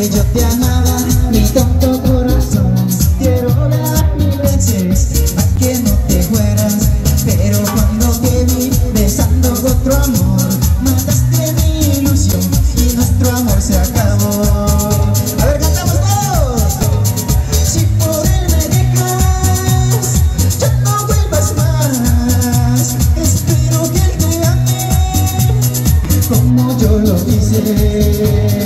que yo te amaba, mi tonto corazón. Quiero dar mil veces para que no te fueras, pero cuando te vi besando otro amor, mataste mi ilusión y nuestro amor se acabó. A ver, cantamos todos. Si por él me dejas, ya no vuelvas más. Espero que él te ame como yo lo hice.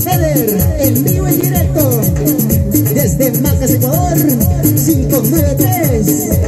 Ceder en vivo en directo. Desde Macas, Ecuador. 593.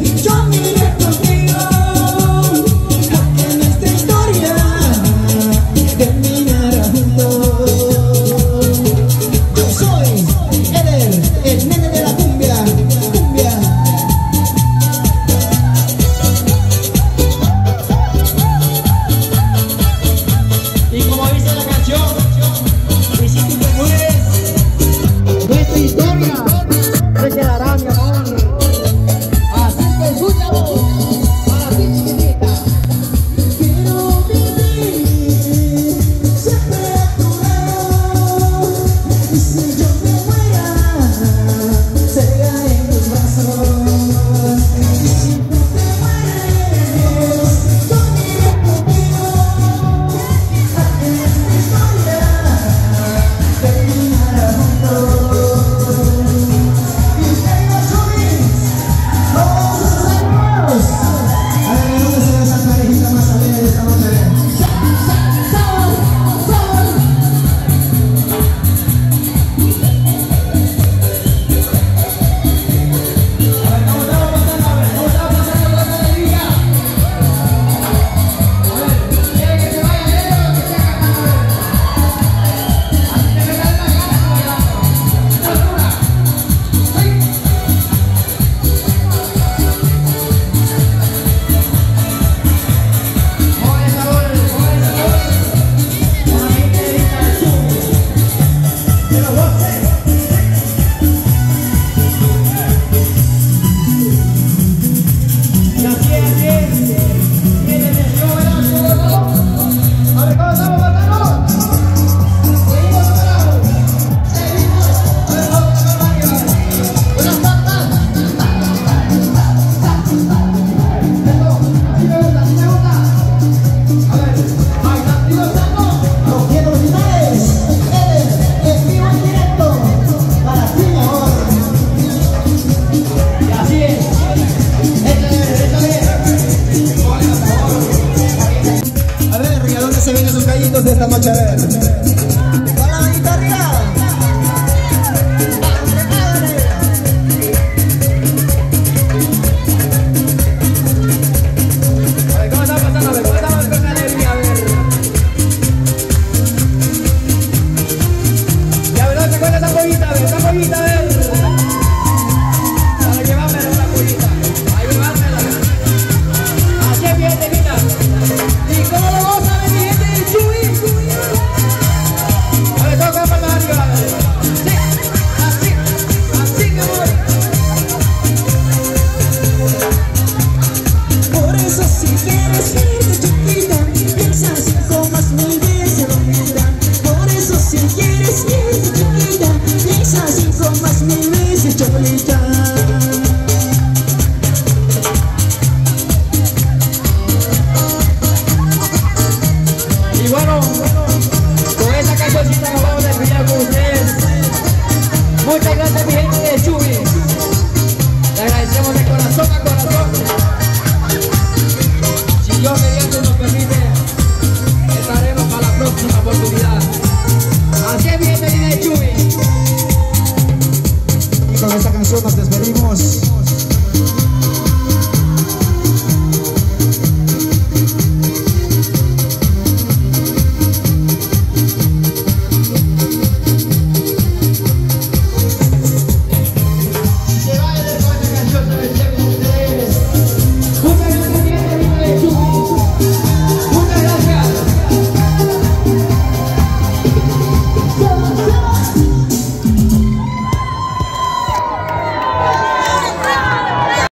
Yo miré se ven esos gallitos de esta noche a ver. corazón a corazón.